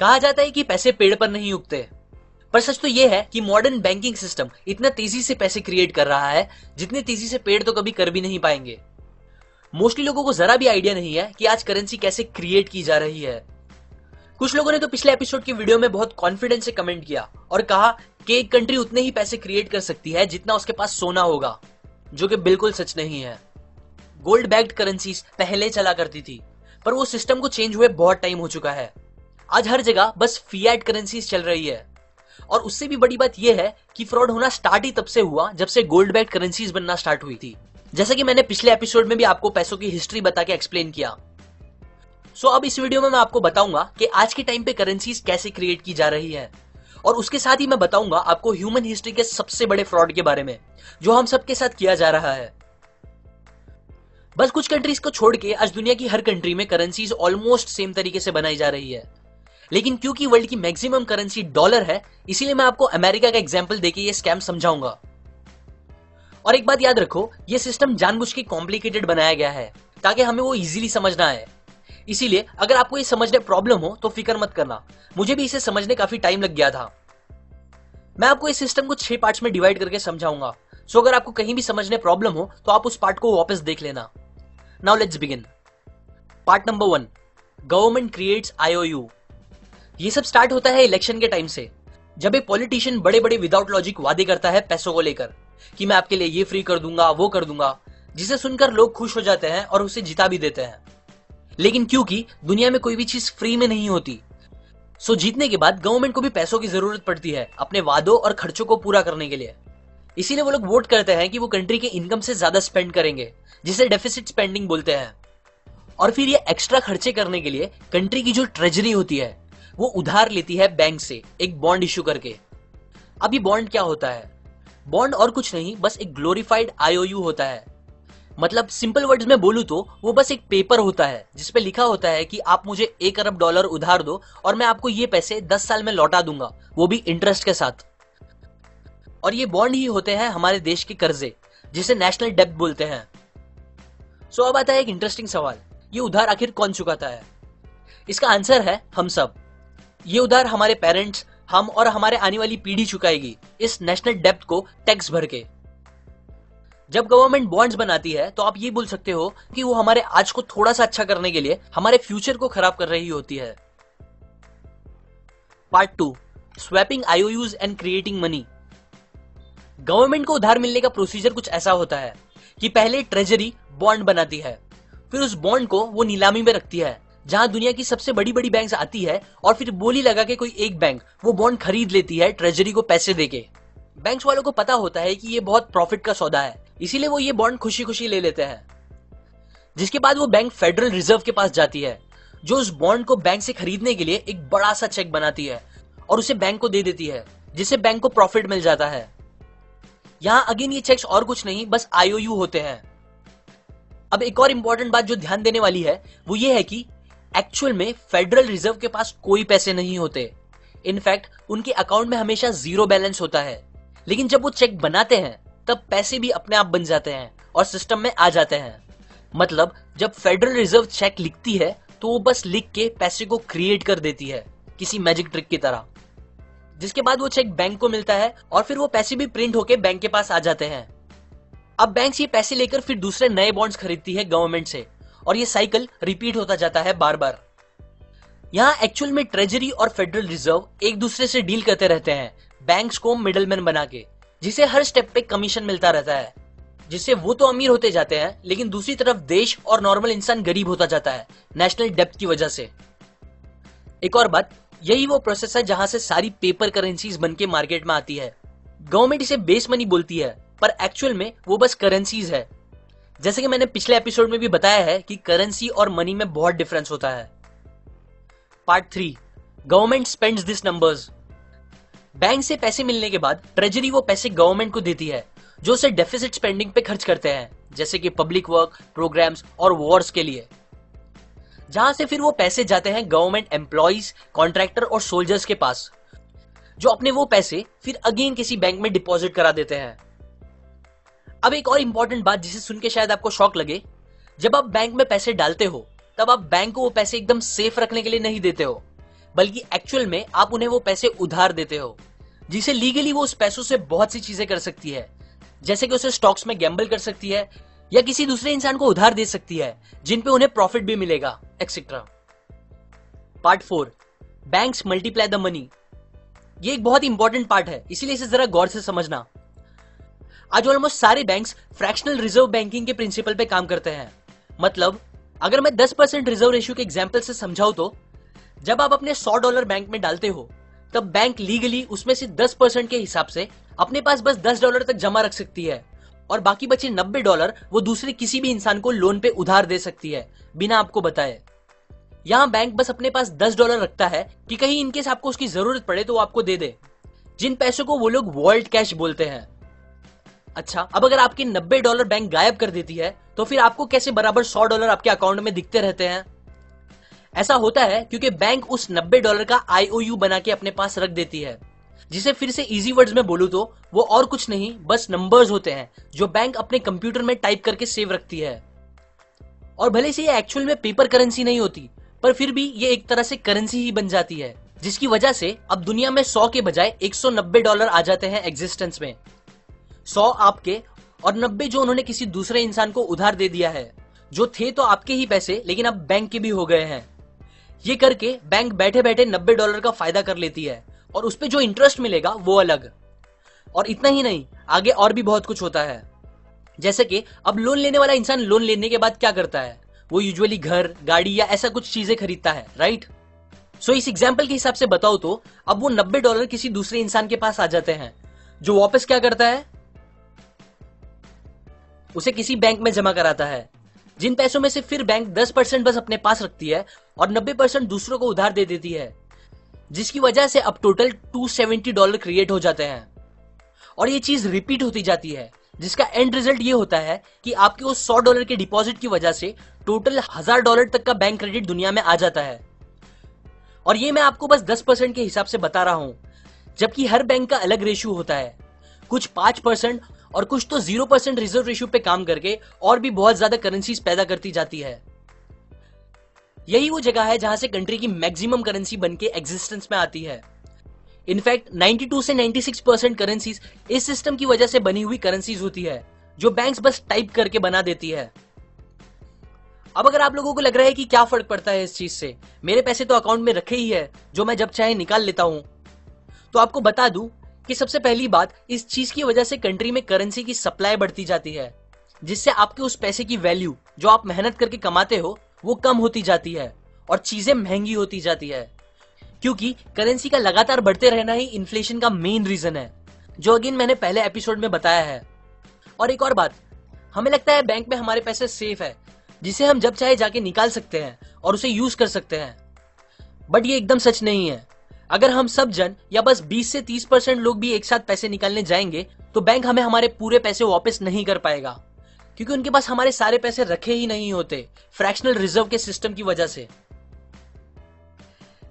कहा जाता है कि पैसे पेड़ पर नहीं उगते। पर सच तो यह है कि मॉडर्न बैंकिंग सिस्टम इतना तेज़ी से पैसे क्रिएट कर रहा है, जितनी तेज़ी से पेड़ तो कभी कर भी नहीं पाएँगे। मोस्टली लोगों को जरा भी आइडिया नहीं है कि आज करेंसी कैसे क्रिएट की जा रही है। कुछ लोगों ने तो पिछले एपिसोड की वीडियो में बहुत कॉन्फिडेंस से कमेंट किया और कहा कि एक कंट्री उतने ही पैसे क्रिएट कर सकती है जितना उसके पास सोना होगा, जो कि बिल्कुल सच नहीं है। गोल्ड बैग्ड करेंसीज पहले चला करती थी, पर वो सिस्टम को चेंज हुए बहुत टाइम हो चुका है। आज हर जगह बस फीएड करेंसीज चल रही है। और उससे भी बड़ी बात यह है कि फ्रॉड होना स्टार्ट ही तब से हुआ जब से गोल्ड बैग्ड करेंसीज बनना स्टार्ट हुई थी। जैसा कि मैंने पिछले एपिसोड में भी आपको पैसों की हिस्ट्री बता के एक्सप्लेन किया। सो अब इस वीडियो में मैं आपको बताऊँगा कि आज के टाइम पे करेंसीज कैसे क्रिएट की जा रही है। और उसके साथ ही मैं बताऊँगा आपको ह्यूमन हिस्ट्री के सबसे बड़े फ्रॉड के बारे में, जो हम सबके साथ किया जा रहा है। बस कुछ कंट्रीज़ को छोड़ के आज दुनिया की हर कंट्री में करेंसीज ऑलमोस्ट सेम तरीके से बनाई जा रही है। लेकिन क्योंकि वर्ल्ड की मैक्सिमम करेंसी डॉलर है, इसीलिए मैं आपको अमेरिका का एग्ज़ाम्पल देके ये स्कैम समझाऊँगा। और एक बात याद रखो, ये सिस्टम जानबूझ के कॉम्प्लिकेटेड बनाया गया है, ताकि हमें वो इजीली समझना है इसीलिए अगर आपको ये समझने प्रॉब्लम हो तो फ़िक्र मत करना। मुझे भी इसे समझने काफ़ी टाइम लग गया था। मैं आपको इस सिस्टम को छह पार्ट्स में डिवाइड करके समझाऊँगा। सो अगर आपको कहीं भी समझने प्रॉब्लम हो तो आप उस पार्ट को वापस देख लेना। Now let's begin part number one government creates IOU ये सब स्टार्ट होता है इलेक्शन के टाइम से, जब एक पॉलिटिशियन बड़े बड़े विदाउट लॉजिक वादे करता है पैसों को लेकर, कि मैं आपके लिए ये फ्री कर दूँगा, वो कर दूँगा, जिसे सुनकर लोग खुश हो जाते हैं और उसे जिता भी देते हैं। लेकिन क्योंकि दुनिया में कोई भी चीज़ फ्री में नहीं होती सो जीतने के बाद गवर्नमेंट को भी पैसों की ज़रूरत पड़ती है, अपने वादों और खर्चों को पूरा करने के लिए। इसीलिए वो लोग वोट करते हैं कि वो कंट्री के इनकम से ज़्यादा स्पेंड करेंगे, जिसे डेफिसिट स्पेंडिंग बोलते हैं। और फिर ये एक्स्ट्रा खर्चे करने के लिए कंट्री की जो ट्रेजरी होती है वो उधार लेती है बैंक से एक बॉन्ड इश्यू करके। अब ये बॉन्ड क्या होता है? बॉन्ड और कुछ नहीं, बस एक ग्लोरीफाइड आईओयू होता है। मतलब सिंपल वर्ड्स में बोलू तो वो बस एक पेपर होता है, जिसपे लिखा होता है कि आप मुझे एक अरब डॉलर उधार दो और मैं आपको ये पैसे दस साल में लौटा दूँगा, वो भी इंटरेस्ट के साथ। और ये बॉन्ड ही होते हैं हमारे देश के कर्जे, जिसे नेशनल डेब्ट बोलते हैं। सो अब आता है एक इंटरेस्टिंग सवाल। ये उधार आखिर कौन चुकाता है? इसका आंसर है हम सब। ये उधार हमारे पेरेंट्स हम और हमारे आने वाली पीढ़ी चुकाएगी इस नेशनल डेप्थ को टैक्स भर के। जब गवर्नमेंट बॉन्ड्स बनाती है तो आप ये बोल सकते हो कि वो हमारे आज को थोड़ा सा अच्छा करने के लिए हमारे फ्यूचर को खराब कर रही होती है। Part two swapping IOUs and creating money government को उधार मिलने का प्रोसीजर कुछ ऐसा होता है कि पहले ट्रेजरी बॉन्ड बनाती है, फिर उस बॉन्ड को वो नीलामी में रखती है। जहाँ दुनिया की सबसे बड़ी बड़ी बैंक्स आती है और फिर बोली लगा के कोई एक बैंक वो बॉन्ड खरीद लेती है ट्रेजरी को पैसे देके बैंक्स वालों को पता होता है कि ये बहुत प्रॉफिट का सौदा है, इसीलिए वो ये बॉन्ड खुशी खुशी ले लेते हैं। जिसके बाद वो बैंक फेडरल रिज़र्व के पास जाती है, जो उस बॉन्ड को बैंक से खरीदने के लिए एक बड़ा सा चेक बनाती है और उसे बैंक को दे देती है, जिससे बैंक को प्रॉफिट मिल जाता है। यहाँ अगेन ये चेक्स और कुछ नहीं, बस आईओयू होते हैं। अब एक और इंपॉर्टेंट बात जो ध्यान देने वाली है, वो ये है कि एक्चुअल में फेडरल रिज़र्व के पास कोई पैसे नहीं होते। इनफैक्ट उनके अकाउंट में हमेशा ज़ीरो बैलेंस होता है। लेकिन जब वो चेक बनाते हैं, तब पैसे भी अपने आप बन जाते हैं और सिस्टम में आ जाते हैं। मतलब जब फेडरल रिज़र्व चेक लिखती है तो वो बस लिख के पैसे को क्रिएट कर देती है, किसी मैजिक ट्रिक की तरह। जिसके बाद वो चेक बैंक को मिलता है और फिर वो पैसे भी प्रिंट होके बैंक के पास आ जाते हैं। अब बैंक ये पैसे लेकर फिर दूसरे नए बॉन्ड्स खरीदती है गवर्नमेंट से। और ये साइकिल रिपीट होता जाता है बार बार यहाँ एक्चुअल में ट्रेजरी और फेडरल रिज़र्व एक दूसरे से डील करते रहते हैं बैंक्स को मिडलमैन बना के, जिसे हर स्टेप पे कमीशन मिलता रहता है, जिससे वो तो अमीर होते जाते हैं, लेकिन दूसरी तरफ़ देश और नॉर्मल इंसान गरीब होता जाता है नेशनल डेप्थ की वजह से। एक और बात, यही वो प्रोसेस है जहाँ से सारी पेपर करेंसीज बन के मार्केट में आती है। गवर्नमेंट इसे बेस मनी बोलती है, पर एक्चुअल में वो बस करेंसीज है। जैसे कि मैंने पिछले एपिसोड में भी बताया है कि करेंसी और मनी में बहुत डिफरेंस होता है। Part three government spends this numbers bank से पैसे मिलने के बाद ट्रेजरी वो पैसे गवर्नमेंट को देती है, जो उसे डेफिसिट स्पेंडिंग पे खर्च करते हैं, जैसे कि पब्लिक वर्क प्रोग्राम्स और वॉर्स के लिए। जहाँ से फिर वो पैसे जाते हैं गवर्नमेंट एम्प्लॉयज़ कॉन्ट्रैक्टर और सोल्जर्स के पास, जो अपने वो पैसे फिर अगेन किसी बैंक में डिपॉजिट करा देते हैं। अब एक और इंपॉर्टेंट बात जिसे सुन के शायद आपको शौक लगे, जब आप बैंक में पैसे डालते हो, तब आप बैंक को वो पैसे एकदम सेफ़ रखने के लिए नहीं देते हो, बल्कि एक्चुअल में आप उन्हें वो पैसे उधार देते हो, जिसे लीगली वो उस पैसों से बहुत सी चीज़ें कर सकती है। जैसे कि उसे स्टॉक्स में गैम्बल कर सकती है, या किसी दूसरे इंसान को उधार दे सकती है, जिन पे उन्हें प्रॉफिट भी मिलेगा etcetera part four banks multiply the money ये एक बहुत इंपॉर्टेंट पार्ट है, इसीलिए इसे जरा गौर से समझना। आज ऑलमोस्ट सारे बैंक्स फ्रैक्शनल रिज़र्व बैंकिंग के प्रिंसिपल पे काम करते हैं। मतलब अगर मैं 10 परसेंट रिज़र्व रेशियो के एग्ज़ाम्पल से समझाऊ तो जब आप अपने 100 डॉलर बैंक में डालते हो, तब बैंक लीगली उसमें से 10 परसेंट के हिसाब से अपने पास बस 10 डॉलर तक जमा रख सकती है और बाकी बचे 90 डॉलर वो दूसरे किसी भी इंसान को लोन पे उधार दे सकती है, बिना आपको बताए। यहाँ बैंक बस अपने पास 10 डॉलर रखता है कि कहीं इनकेस आपको उसकी ज़रूरत पड़े तो वो आपको दे दे। जिन पैसों को वो लोग वर्ल्ड कैश बोलते हैं अच्छा अब अगर आपके 90 डॉलर बैंक गायब कर देती है तो फिर आपको कैसे बराबर सौ डॉलर आपके अकाउंट में दिखते रहते हैं? ऐसा होता है क्योंकि बैंक उस 90 डॉलर का आईओयू बना के अपने पास रख देती है। जिसे फिर से इजी वर्ड्स में बोलू तो वो और कुछ नहीं, बस नंबर्स होते हैं, जो बैंक अपने कंप्यूटर में टाइप करके सेव रखती है। और भले से ये एक्चुअल में पेपर करेंसी नहीं होती, पर फिर भी ये एक तरह से करेंसी ही बन जाती है, जिसकी वजह से अब दुनिया में 100 के बजाय 190 डॉलर आ जाते हैं एग्जिस्टेंस में। 100 आपके और 90 जो उन्होंने किसी दूसरे इंसान को उधार दे दिया है। जो थे तो आपके ही पैसे लेकिन अब बैंक के भी हो गए हैं। ये करके बैंक बैठे बैठे 90 डॉलर का फ़ायदा कर लेती है और उस पर जो इंटरेस्ट मिलेगा वो अलग। और इतना ही नहीं आगे और भी बहुत कुछ होता है। जैसे कि अब लोन लेने वाला इंसान लोन लेने के बाद क्या करता है? वो यूजुअली घर गाड़ी या ऐसा कुछ चीज़ें खरीदता है राइट सो so, इस एग्ज़ाम्पल के हिसाब से बताओ तो अब वो 90 डॉलर किसी दूसरे इंसान के पास आ जाते हैं। जो वापस क्या करता है? उसे किसी बैंक में जमा कराता है। जिन पैसों में से फिर बैंक 10 परसेंट बस अपने पास रखती है और 90 परसेंट दूसरों को उधार दे देती है, जिसकी वजह से अब टोटल 270 डॉलर क्रिएट हो जाते हैं। और ये चीज़ रिपीट होती जाती है, जिसका एंड रिज़ल्ट ये होता है कि आपके उस 100 डॉलर के डिपॉजिट की वजह से टोटल हज़ार डॉलर तक का बैंक क्रेडिट दुनिया में आ जाता है। और ये मैं आपको बस 10 परसेंट के हिसाब से बता रहा हूँ, जबकि हर बैंक का अलग रेशियो होता है। कुछ पाँच परसेंट और कुछ तो ज़ीरो परसेंट रिज़र्व रेशियो पे काम करके और भी बहुत ज़्यादा करेंसीज पैदा करती जाती है। यही वो जगह है जहाँ से कंट्री की मैक्सिमम करेंसी बन के एग्जिस्टेंस में आती है। इनफैक्ट 92 से 96 परसेंट करेंसीज इस सिस्टम की वजह से बनी हुई करेंसीज होती है, जो बैंक्स बस टाइप करके बना देती है। अब अगर आप लोगों को लग रहा है कि क्या फ़र्क पड़ता है इस चीज़ से, मेरे पैसे तो अकाउंट में रखे ही है, जो मैं जब चाहे निकाल लेता हूँ। तो आपको बता दूँ कि सबसे पहली बात, इस चीज़ की वजह से कंट्री में करेंसी की सप्लाई बढ़ती जाती है, जिससे आपके उस पैसे की वैल्यू जो आप मेहनत करके कमाते हो, वो कम होती जाती है और चीज़ें महँगी होती जाती है। क्योंकि करेंसी का लगातार बढ़ते रहना ही इन्फ्लेशन का मेन रीजन है, जो अगेन मैंने पहले एपिसोड में बताया है। और एक और बात, हमें लगता है बैंक में हमारे पैसे सेफ़ है, जिसे हम जब चाहे जाके निकाल सकते हैं और उसे यूज़ कर सकते हैं। बट ये एकदम सच नहीं है। अगर हम सब जन, या बस 20 से 30 परसेंट लोग भी एक साथ पैसे निकालने जाएँगे तो बैंक हमें हमारे पूरे पैसे वापस नहीं कर पाएगा। क्योंकि उनके पास हमारे सारे पैसे रखे ही नहीं होते फ्रैक्शनल रिज़र्व के सिस्टम की वजह से।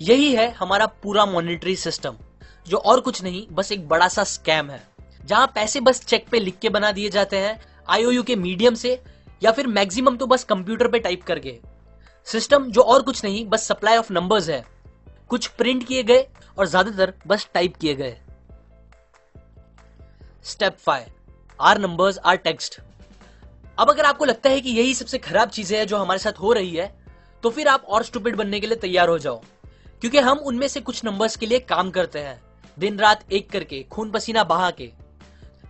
यही है हमारा पूरा मॉनिटरी सिस्टम जो और कुछ नहीं, बस एक बड़ा सा स्कैम है, जहाँ पैसे बस चेक पे लिख के बना दिए जाते हैं आईओयू के मीडियम से, या फिर मैक्सिमम तो बस कंप्यूटर पे टाइप करके। सिस्टम जो और कुछ नहीं, बस सप्लाई ऑफ़ नंबर्स है। कुछ प्रिंट किए गए और ज़्यादातर बस टाइप किए गए। Step five or numbers or text अब अगर आपको लगता है कि यही सबसे खराब चीज़ें है जो हमारे साथ हो रही है तो फिर आप और स्टूपिड बनने के लिए तैयार हो जाओ। क्योंकि हम उनमें से कुछ नंबर्स के लिए काम करते हैं दिन रात एक करके, खून पसीना बहा के।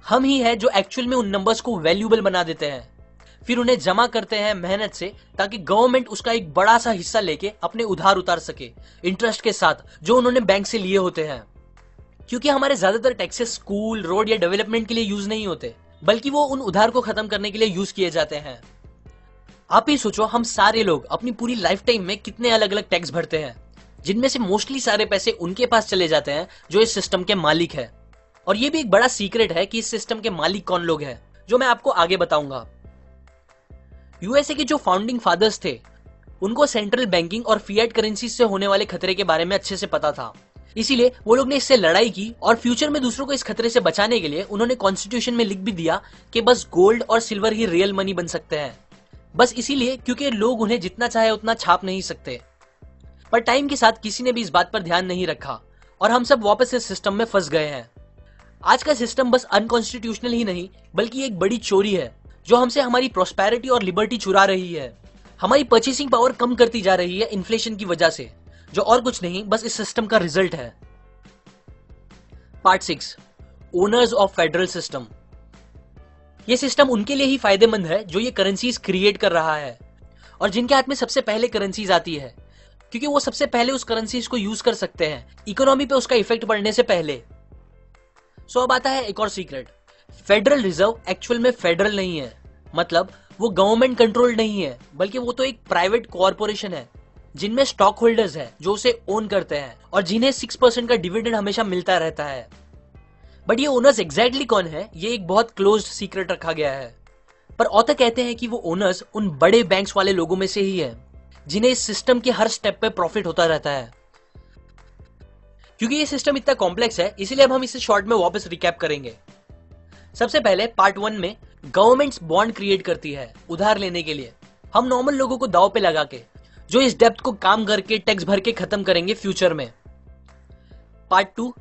हम ही है जो एक्चुअल में उन नंबर्स को वैल्यूबल बना देते हैं। फिर उन्हें जमा करते हैं मेहनत से, ताकि गवर्नमेंट उसका एक बड़ा सा हिस्सा लेके अपने उधार उतार सके इंटरेस्ट के साथ, जो उन्होंने बैंक से लिए होते हैं। क्योंकि हमारे ज़्यादातर टैक्सेस स्कूल रोड या डेवलपमेंट के लिए यूज़ नहीं होते, बल्कि वो उन उधार को खत्म करने के लिए यूज़ किए जाते हैं। आप ही सोचो, हम सारे लोग अपनी पूरी लाइफ टाइम में कितने अलग अलग टैक्स भरते हैं, जिनमें से मोस्टली सारे पैसे उनके पास चले जाते हैं, जो इस सिस्टम के मालिक है। और ये भी एक बड़ा सीक्रेट है कि इस सिस्टम के मालिक कौन लोग हैं, जो मैं आपको आगे बताऊँगा। यूएसए के जो फाउंडिंग फादर्स थे, उनको सेंट्रल बैंकिंग और फिएट करेंसी से होने वाले खतरे के बारे में अच्छे से पता था। इसीलिए वो लोग ने इससे लड़ाई की और फ्यूचर में दूसरों को इस खतरे से बचाने के लिए उन्होंने कॉन्स्टिट्यूशन में लिख भी दिया कि बस गोल्ड और सिल्वर ही रियल मनी बन सकते हैं। बस इसीलिए क्योंकि लोग उन्हें जितना चाहे उतना छाप नहीं सकते। पर टाइम के साथ किसी ने भी इस बात पर ध्यान नहीं रखा और हम सब वापस इस सिस्टम में फंस गए हैं। आज का सिस्टम बस अनकॉन्स्टिट्यूशनल ही नहीं, बल्कि एक बड़ी चोरी है। जो हमसे हमारी प्रोस्पेरिटी और लिबर्टी चुरा रही है। हमारी परचेसिंग पावर कम करती जा रही है इन्फ्लेशन की वजह से। जो और कुछ नहीं, बस इस सिस्टम का रिज़ल्ट है। Part six owners of federal system ये सिस्टम उनके लिए ही फ़ायदेमंद है, जो ये करेंसीज क्रिएट कर रहा है। और जिनके हाथ में सबसे पहले करेंसीज आती है। क्योंकि वो सबसे पहले उस करेंसीज को यूज़ कर सकते हैं। इकोनॉमी पे उसका इफ़ेक्ट पड़ने से पहले। सो अब आता है एक और सीक्रेट फेडरल रिज़र्व एक्चुअल में फेडरल नहीं है। मतलब वो गवर्नमेंट कंट्रोल नहीं है, बल्कि वो तो एक प्राइवेट कॉरपोरेशन है, जिनमें स्टॉक होल्डर्स है, जो उसे ओन करते हैं, और जिन्हें सिक्स परसेंट का डिविडेंड हमेशा मिलता रहता है। बट ये ओनर्स एग्जैक्टली कौन है? ये एक बहुत क्लोज सीक्रेट रखा गया है। पर ऑथर कहते हैं कि वो ओनर्स उन बड़े बैंक्स वाले लोगों में से ही है, जिन्हें इस सिस्टम के हर स्टेप पे प्रॉफिट होता रहता है। क्योंकि ये सिस्टम इतना कॉम्प्लेक्स है, इसीलिए अब हम इसे शॉर्ट में वापस रिकैप करेंगे। सबसे पहले पार्ट वन में गवर्नमेंट बॉन्ड क्रिएट करती है उधार लेने के लिए। हम नॉर्मल लोगों को दाव पे लगा के, जो इस डेप्थ को काम करके टैक्स भर के खत्म करेंगे फ्यूचर में। पार्ट टू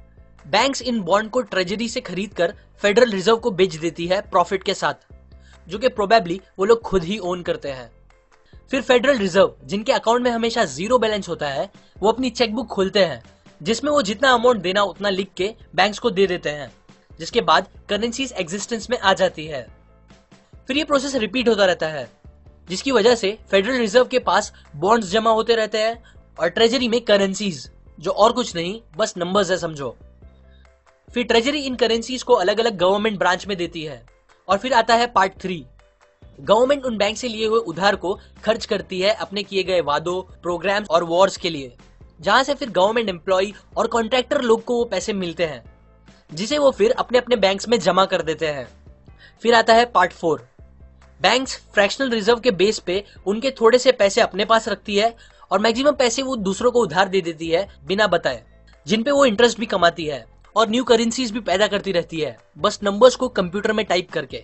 बैंक्स इन बॉन्ड को ट्रेजरी से खरीद कर फेडरल रिज़र्व को बेच देती है प्रॉफिट के साथ, जो कि प्रोबेबली वो लोग खुद ही ओन करते हैं। फिर फेडरल रिज़र्व जिनके अकाउंट में हमेशा ज़ीरो बैलेंस होता है, वो अपनी चेकबुक खोलते हैं, जिसमें वो जितना अमाउंट देना उतना लिख के बैंक्स को दे देते हैं, जिसके बाद करेंसीज एग्जिस्टेंस में आ जाती है। फिर ये प्रोसेस रिपीट होता रहता है, जिसकी वजह से फेडरल रिज़र्व के पास बॉन्ड्स जमा होते रहते हैं और ट्रेजरी में करेंसीज जो और कुछ नहीं, बस नंबर्स है समझो। फिर ट्रेजरी इन करेंसीज को अलग अलग गवर्नमेंट ब्रांच में देती है और फिर आता है पार्ट थ्री गवर्नमेंट उन बैंक से लिए हुए उधार को खर्च करती है अपने किए गए वादों प्रोग्राम्स और वॉर्स के लिए, जहाँ से फिर गवर्नमेंट एम्प्लॉय और कॉन्ट्रैक्टर लोग को वो पैसे मिलते हैं, जिसे वो फिर अपने अपने बैंक में जमा कर देते हैं। फिर आता है part four banks fractional reserve के बेस पे उनके थोड़े से पैसे अपने पास रखती है और मैक्सिमम पैसे वो दूसरों को उधार दे देती है बिना बताए, जिन पे वो इंटरेस्ट भी कमाती है और न्यू करेंसीज भी पैदा करती रहती है, बस नंबर्स को कंप्यूटर में टाइप करके।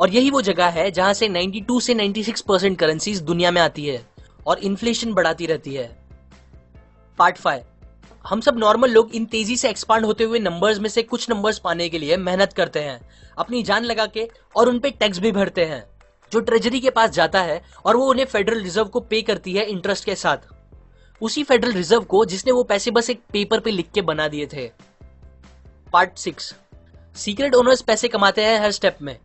और यही वो जगह है जहाँ से 92 से 96 परसेंट करेंसीज दुनिया में आती है और इन्फ्लेशन बढ़ाती रहती है। पार्ट फाइव हम सब नॉर्मल लोग इन तेज़ी से एक्सपांड होते हुए नंबर्स में से कुछ नंबर्स पाने के लिए मेहनत करते हैं, अपनी जान लगा के और उन पे टैक्स भी भरते हैं, जो ट्रेजरी के पास जाता है और वो उन्हें फेडरल रिज़र्व को पे करती है इंटरेस्ट के साथ। उसी फेडरल रिज़र्व को जिसने वो पैसे बस एक पेपर पे लिख के बना दिए थे। पार्ट सिक्स सीक्रेट ओनर्स पैसे कमाते हैं हर स्टेप में।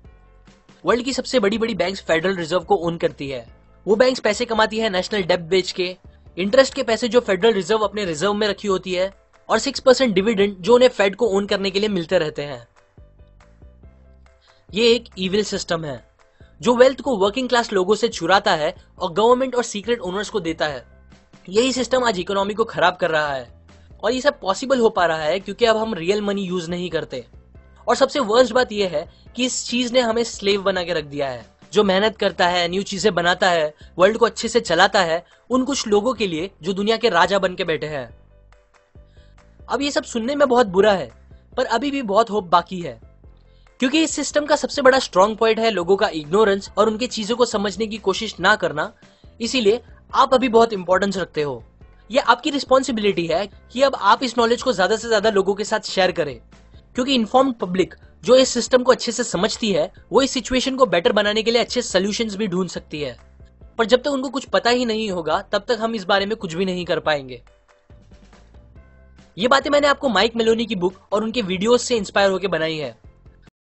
वर्ल्ड की सबसे बड़ी बड़ी बैंक्स फेडरल रिज़र्व को ओन करती है। वो बैंक्स पैसे कमाती है नेशनल डेप बेच के इंटरेस्ट के पैसे जो फेडरल रिज़र्व अपने रिज़र्व में रखी होती है और सिक्स परसेंट डिविडेंड जो उन्हें फेड को ओन करने के लिए मिलते रहते हैं। ये एक इविल सिस्टम है, जो वेल्थ को वर्किंग क्लास लोगों से चुराता है और गवर्नमेंट और सीक्रेट ओनर्स को देता है। यही सिस्टम आज इकोनॉमी को खराब कर रहा है और ये सब पॉसिबल हो पा रहा है क्योंकि अब हम रियल मनी यूज़ नहीं करते। और सबसे वर्स्ट बात यह है कि इस चीज़ ने हमें स्लेव बना के रख दिया है। जो मेहनत करता है न्यू चीज़ें बनाता है वर्ल्ड को अच्छे से चलाता है, उन कुछ लोगों के लिए जो दुनिया के राजा बन के बैठे हैं। अब ये सब सुनने में बहुत बुरा है, पर अभी भी बहुत होप बाकी है। क्योंकि इस सिस्टम का सबसे बड़ा स्ट्रॉन्ग पॉइंट है लोगों का इग्नोरेंस और उनकी चीज़ों को समझने की कोशिश ना करना। इसीलिए आप अभी बहुत इंपॉर्टेंस रखते हो। यह आपकी रिस्पॉन्सिबिलिटी है कि अब आप इस नॉलेज को ज़्यादा से ज़्यादा लोगों के साथ शेयर करें। क्योंकि इन्फॉर्म पब्लिक जो इस सिस्टम को अच्छे से समझती है, वो इस सिचुएशन को बेटर बनाने के लिए अच्छे सोल्यूशन भी ढूंढ सकती है। पर जब तक उनको कुछ पता ही नहीं होगा, तब तक हम इस बारे में कुछ भी नहीं कर पाएँगे। ये बातें मैंने आपको माइक मेलोनी की बुक और उनके वीडियोस से इंस्पायर होकर बनाई है।